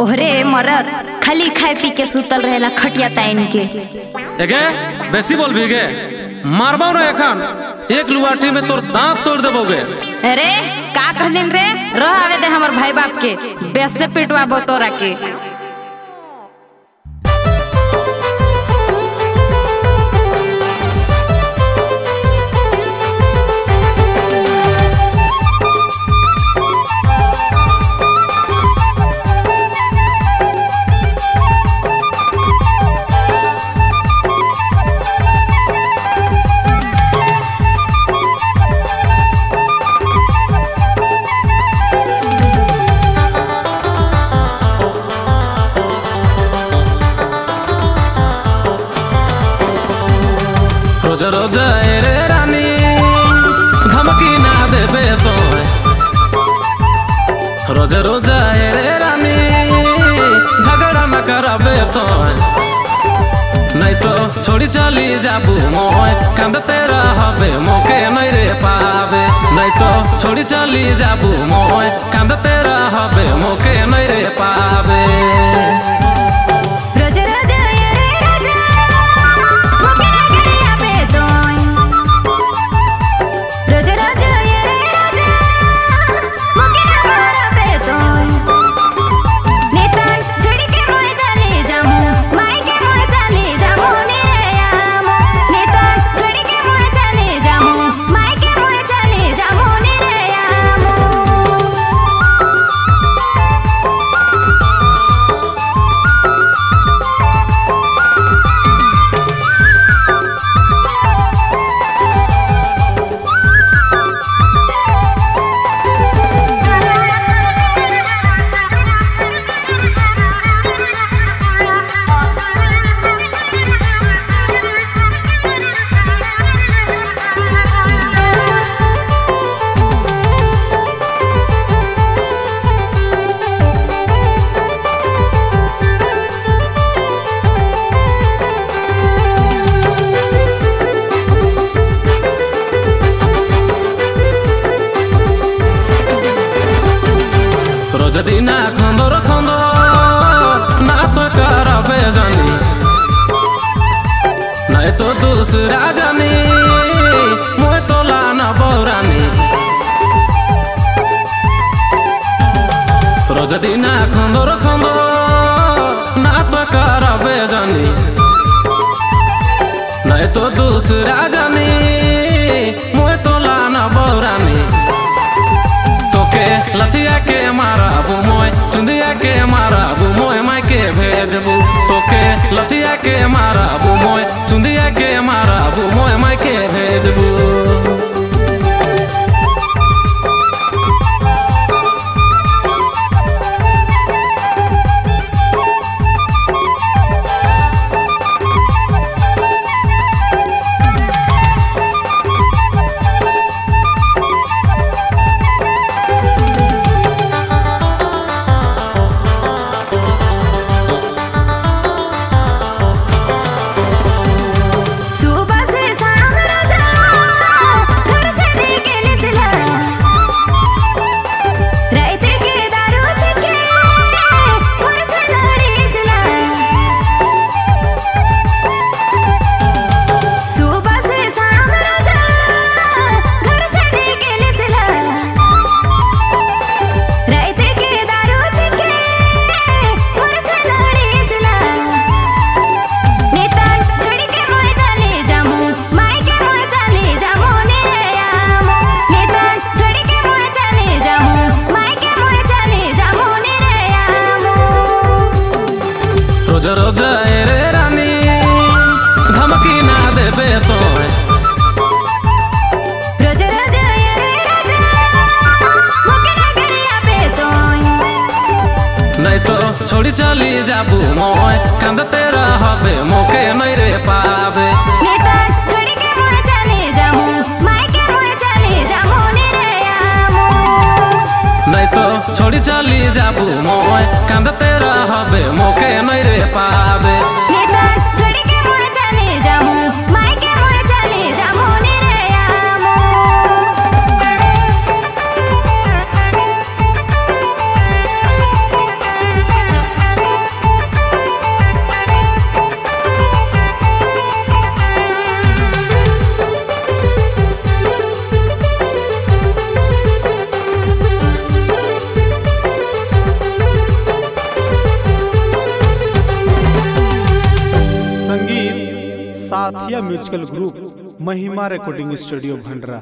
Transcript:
ओहरे मरद खाली खाए पी के सुतल रहेला खटिया ताइन के। एगे बेसी बोल भी गे? मारबो ना एखन। एक लुआटी में तोर दांत तोड़ देबोगे अरे का कहलिन रे? रह आवे दे हमर भाई बाप के। बेसे पिटवाबो तोरा के। রোজ রোজ এরে রানী, ধমকি না দেবে তোমায়। রোজ রোজ এরে রানী, ঝগড়া না করাবে তোমায় নাই তো ছড়ি চলি যাবু ময় কান্দতে হবে মোকে নাই রে পাবে। নাই তো ছড়ি চলি যাবু ময় কান্দতে হবে মোকে নাই রে পাবে। যদি না খন্দর খন্দ না তো করবে জানি। নাই তো দুসরা জানি, মই তো লানা বরানি। যদি না খন্দর খন্দ না তো করবে জানি। নাই তো দুসরা জানি, মই তো লানা বরানি। রোজা রে রানী ধমকি না দেবে তোমায় নাই তো ছড়ি চলি যাব ময় কান্দতে হবে মোকে নাই রে পাবে। নাই তো ছড়ি চলি যাব ময় কান্দতে হবে Sathiya musical group Mahima recording studio Bhandara.